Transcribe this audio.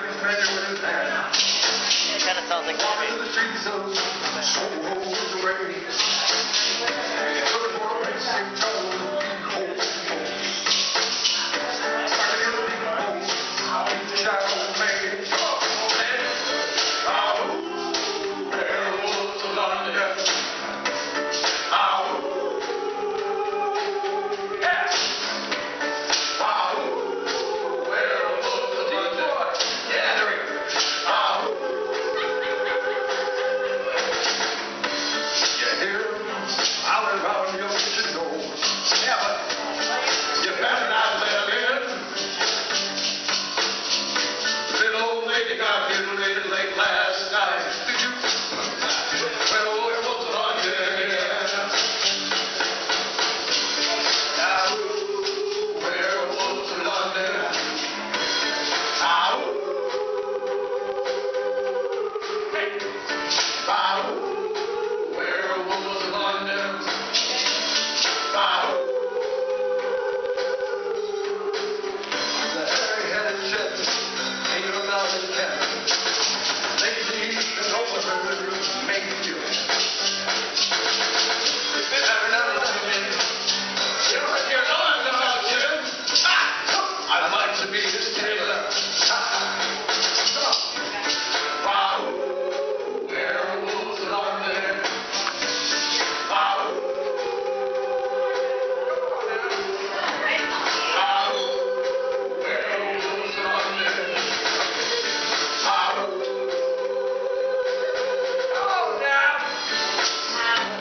It kind of sounds like they glad.